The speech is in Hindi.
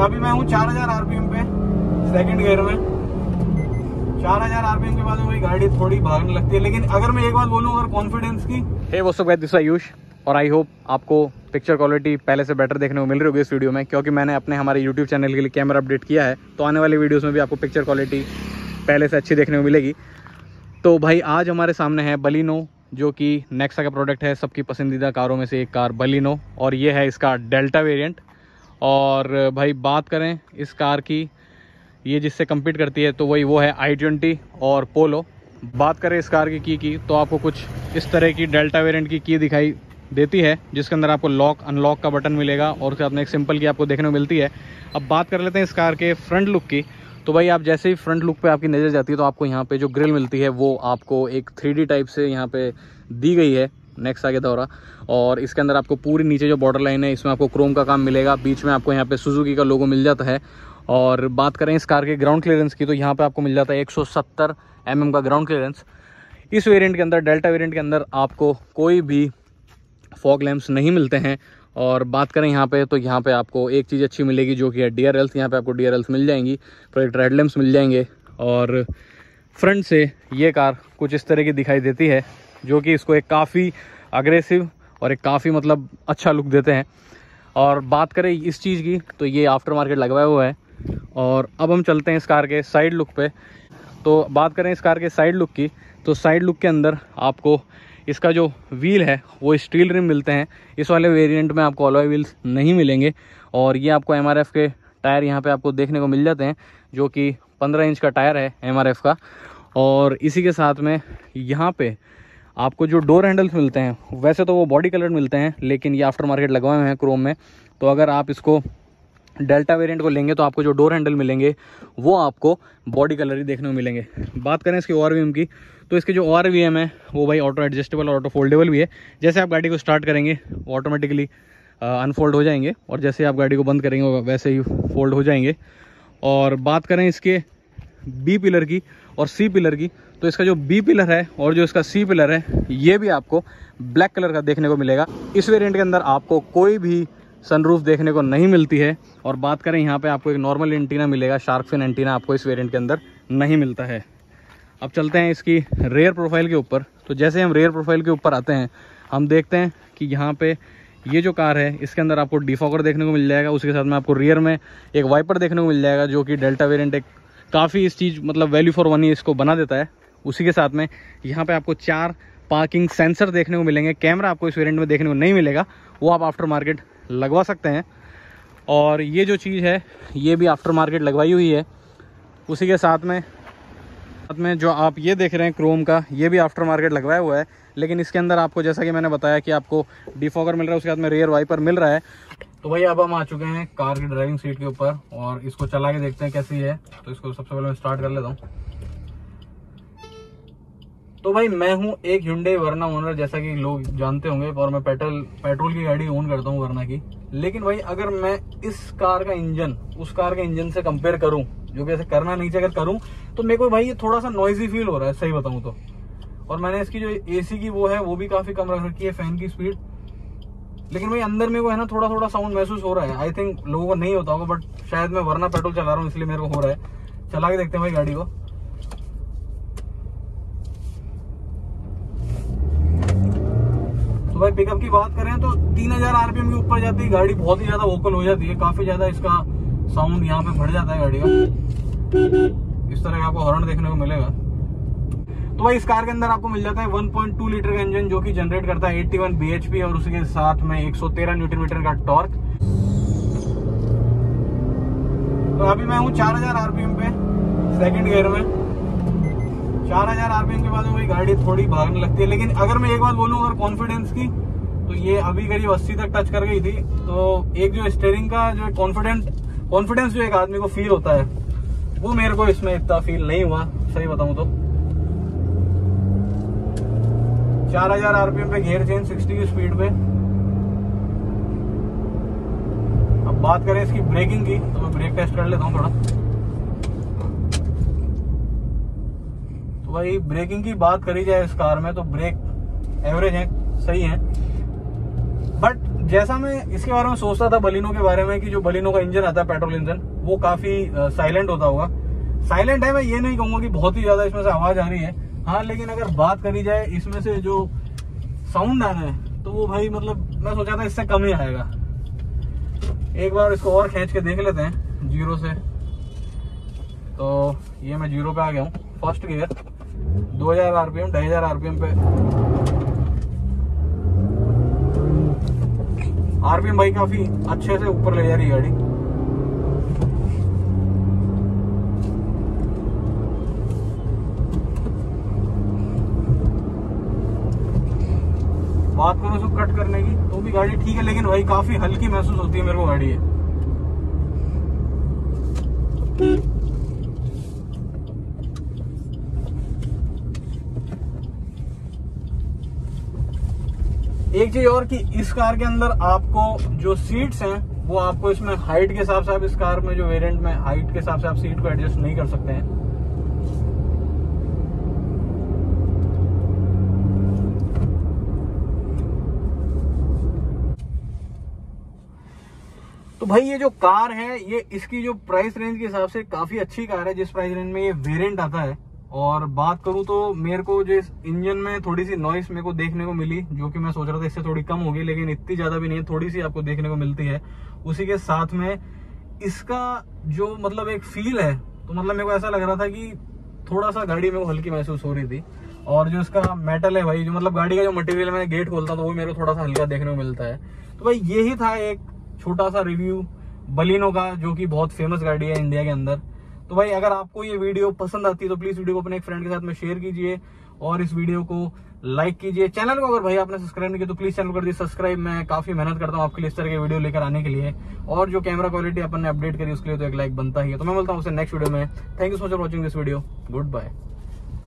अभी मैं हूँ चार हज़ार आरपीएम पे सेकंड गियर में। चार हज़ार आरपीएम के बाद में भाई गाड़ी थोड़ी भागने लगती है, लेकिन अगर मैं एक बात बोलूँ, अगर कॉन्फिडेंस की। हे वो दिस आयुष और आई होप आपको पिक्चर क्वालिटी पहले से बेटर देखने को मिल रही होगी इस वीडियो में, क्योंकि मैंने अपने हमारे यूट्यूब चैनल के लिए कैमरा अपडेट किया है तो आने वाले वीडियोस में भी आपको पिक्चर क्वालिटी पहले से अच्छी देखने को मिलेगी। तो भाई, आज हमारे सामने है बलिनो जो कि नेक्सा का प्रोडक्ट है, सबकी पसंदीदा कारों में से एक कार बलिनो और ये है इसका डेल्टा वेरिएंट और भाई बात करें इस कार की, ये जिससे कम्पीट करती है तो वही वो है आई ट्वेंटी और पोलो बात करें इस कार की की की तो आपको कुछ इस तरह की डेल्टा वेरिएंट की की दिखाई देती है, जिसके अंदर आपको लॉक अनलॉक का बटन मिलेगा और उसके में एक सिंपल की आपको देखने को मिलती है। अब बात कर लेते हैं इस कार के फ्रंट लुक की। तो भाई आप जैसे ही फ्रंट लुक पे आपकी नज़र जाती है तो आपको यहाँ पे जो ग्रिल मिलती है, वो आपको एक थ्री टाइप से यहाँ पे दी गई है। नेक्स्ट आगे दौरा और इसके अंदर आपको पूरी नीचे जो बॉर्डर लाइन है, इसमें आपको क्रोम का काम मिलेगा। बीच में आपको यहाँ पे सुजुकी का लोगो मिल जाता है। और बात करें इस कार के ग्राउंड क्लियरेंस की तो यहाँ पे आपको मिल जाता है 170 mm का ग्राउंड क्लियरेंस इस वेरिएंट के अंदर डेल्टा वेरिएंट के अंदर आपको कोई भी फॉग लैम्प्स नहीं मिलते हैं। और बात करें यहाँ पे तो यहाँ पे आपको एक चीज़ अच्छी मिलेगी जो कि है डी आर एल्स यहाँ पर आपको डी आर एल्स मिल जाएँगी प्रोजेक्ट रेड लैम्प्स मिल जाएँगे। और फ्रंट से ये कार कुछ इस तरह की दिखाई देती है, जो कि इसको एक काफ़ी अग्रेसिव और एक काफ़ी मतलब अच्छा लुक देते हैं। और बात करें इस चीज़ की तो ये आफ्टर मार्केट लगवाया हुआ है। और अब हम चलते हैं इस कार के साइड लुक पे। तो बात करें इस कार के साइड लुक की तो साइड लुक के अंदर आपको इसका जो व्हील है, वो स्टील रिम मिलते हैं। इस वाले वेरिएंट में आपको अलॉय व्हील्स नहीं मिलेंगे। और ये आपको एमआरएफ के टायर यहाँ पे आपको देखने को मिल जाते हैं, जो कि 15 इंच का टायर है एमआरएफ का। और इसी के साथ में यहाँ पे आपको जो डोर हैंडल्स मिलते हैं, वैसे तो वो बॉडी कलर मिलते हैं, लेकिन ये आफ्टर मार्केट लगवाए हुए हैं क्रोम में। तो अगर आप इसको डेल्टा वेरिएंट को लेंगे तो आपको जो डोर हैंडल मिलेंगे, वो आपको बॉडी कलर ही देखने को मिलेंगे। बात करें इसकी ओ की तो इसके जो ओ है, वो भाई ऑटो एडजस्टेबल और ऑटो फोल्डेबल भी है। जैसे आप गाड़ी को स्टार्ट करेंगे ऑटोमेटिकली अनफोल्ड हो जाएँगे, और जैसे आप गाड़ी को बंद करेंगे वैसे ही फोल्ड हो जाएँगे। और बात करें इसके बी पिलर की और सी पिलर की तो इसका जो बी पिलर है और जो इसका सी पिलर है, ये भी आपको ब्लैक कलर का देखने को मिलेगा। इस वेरिएंट के अंदर आपको कोई भी सनरूफ देखने को नहीं मिलती है। और बात करें, यहाँ पे आपको एक नॉर्मल एंटीना मिलेगा शार्क फिन एंटीना आपको इस वेरिएंट के अंदर नहीं मिलता है। अब चलते हैं इसकी रेयर प्रोफ़ाइल के ऊपर। तो जैसे हम रेयर प्रोफ़ाइल के ऊपर आते हैं, हम देखते हैं कि यहाँ पे ये जो कार है, इसके अंदर आपको डिफॉकर देखने को मिल जाएगा। उसके साथ में आपको रियर में एक वाइपर देखने को मिल जाएगा, जो कि डेल्टा वेरिएंट एक काफ़ी इस चीज़ मतलब वैल्यू फॉर वन इसको बना देता है। उसी के साथ में यहाँ पे आपको चार पार्किंग सेंसर देखने को मिलेंगे। कैमरा आपको इस वेरिएंट में देखने को नहीं मिलेगा। वो आप आफ्टर मार्केट लगवा सकते हैं। और ये जो चीज़ है, ये भी आफ्टर मार्केट लगवाई हुई है। उसी के साथ में साथ में जो आप ये देख रहे हैं क्रोम का, ये भी आफ्टर मार्केट लगवाया हुआ है। लेकिन इसके अंदर आपको जैसा कि मैंने बताया कि आपको डिफॉगर मिल रहा है, उसके साथ में रेयर वाइपर मिल रहा है। तो भाई अब हम आ चुके हैं कार की ड्राइविंग सीट के ऊपर और इसको चला के देखते हैं कैसी है। तो इसको सबसे पहले मैं स्टार्ट कर लेता हूँ। तो भाई मैं हूँ एक हिंडे वरना ओनर जैसा कि लोग जानते होंगे, और मैं पेट्रोल पेट्रोल की गाड़ी ओन करता हूँ वरना की। लेकिन भाई, अगर मैं इस कार का इंजन उस कार के इंजन से कंपेयर करूँ, जो कि ऐसे करना नहीं चाहिए अगर करूँ तो मेरे को भाई ये थोड़ा सा नॉइजी फील हो रहा है, सही बताऊँ तो। और मैंने इसकी जो एसी की वो है, वो भी काफ़ी कम रख रखी है फ़ैन की स्पीड लेकिन भाई, अंदर में वो है ना थोड़ा थोड़ा साउंड महसूस हो रहा है। आई थिंक लोगों को नहीं होता होगा बट शायद मैं वरना पेट्रोल चला रहा हूँ, इसलिए मेरे को हो रहा है। चला के देखते हैं भाई गाड़ी को। भाई पिकअप की बात करें तो 3000 आरपीएम के ऊपर जाती है गाड़ी, बहुत ही ज़्यादा वोकल हो जाती है, काफ़ी ज़्यादा इसका साउंड यहाँ पे बढ़ जाता है गाड़ी का। इस तरह का आपको हॉर्न देखने को मिलेगा। तो भाई, इस कार के अंदर आपको मिल जाता है 1.2 लीटर का इंजन जो कि जनरेट करता है 81 bhp और उसके साथ में 113 न्यूटन मीटर का टॉर्क तो अभी मैं हूँ 4000 आरपीएम पे सेकंड गियर में। 4000 आरपीएम के बाद में गाड़ी थोड़ी भागने लगती है। लेकिन अगर मैं एक बात बोलूँ अगर कॉन्फिडेंस की तो ये अभी करीब अस्सी तक टच कर गई थी। तो एक जो स्टेयरिंग का जो कॉन्फिडेंट कॉन्फिडेंस जो एक आदमी को फील होता है, वो मेरे को इसमें इतना फील नहीं हुआ। सही बताऊँ तो। 4000 आरपीएम पे घेर चेंज 60 की स्पीड पे। अब बात करें इसकी ब्रेकिंग की तो मैं ब्रेक टेस्ट कर लेता हूँ थोड़ा। भाई ब्रेकिंग की बात करी जाए इस कार में तो ब्रेक एवरेज है, सही है। बट जैसा मैं इसके बारे में सोचता था बलिनो के बारे में कि जो बलिनो का इंजन आता है पेट्रोल इंजन वो काफ़ी साइलेंट होता होगा। साइलेंट है, मैं ये नहीं कहूँगा कि बहुत ही ज़्यादा इसमें से आवाज़ आ रही है। हाँ लेकिन अगर बात करी जाए इसमें से जो साउंड आ रहा है तो वो भाई मतलब मैं सोचा था इससे कम ही आएगा। एक बार इसको और खींच के देख लेते हैं, ज़ीरो से। तो ये मैं ज़ीरो पे आ गया हूँ फ़र्स्ट गियर 2000 आरपीएम, ढाई हज़ार आरपीएम पे। आरपीएम भाई काफ़ी अच्छे से ऊपर ले जा रही गाड़ी। बात करो उसको कट करने की तो भी गाड़ी ठीक है, लेकिन भाई काफ़ी हल्की महसूस होती है मेरे को गाड़ी है एक चीज़ और कि इस कार के अंदर आपको जो सीट्स हैं, वो आपको इसमें हाइट के हिसाब से आप इस कार में जो वेरिएंट में हाइट के हिसाब से आप सीट को एडजस्ट नहीं कर सकते हैं। तो भाई ये जो कार है, ये इसकी जो प्राइस रेंज के हिसाब से काफ़ी अच्छी कार है, जिस प्राइस रेंज में ये वेरिएंट आता है। और बात करूँ तो मेरे को जो इंजन में थोड़ी सी नॉइस मेरे को देखने को मिली, जो कि मैं सोच रहा था इससे थोड़ी कम होगी, लेकिन इतनी ज़्यादा भी नहीं है, थोड़ी सी आपको देखने को मिलती है। उसी के साथ में इसका जो मतलब एक फील है तो मतलब मेरे को ऐसा लग रहा था कि थोड़ा सा गाड़ी मेरे को हल्की महसूस हो रही थी। और जो इसका मेटल है भाई, जो मतलब गाड़ी का जो मटेरियल मैंने गेट खोलता तो वो मेरे को थोड़ा सा हल्का देखने को मिलता है। तो भाई, यही था एक छोटा सा रिव्यू बलिनो का, जो कि बहुत फ़ेमस गाड़ी है इंडिया के अंदर। तो भाई, अगर आपको ये वीडियो पसंद आती है तो प्लीज़ वीडियो को अपने एक फ्रेंड के साथ में शेयर कीजिए और इस वीडियो को लाइक कीजिए। चैनल को अगर भाई आपने सब्सक्राइब नहीं किया तो प्लीज़ चैनल कर दीजिए। सब्सक्राइब मैं काफ़ी मेहनत करता हूँ आपके लिए इस तरह के वीडियो लेकर आने के लिए। और जो कैमरा क्वालिटी अपन ने अपडेट करी, उसके लिए तो एक लाइक बनता ही है। तो मैं बोलता हूँ, उसे नेक्स्ट वीडियो में। Thank you so much for watching this video goodbye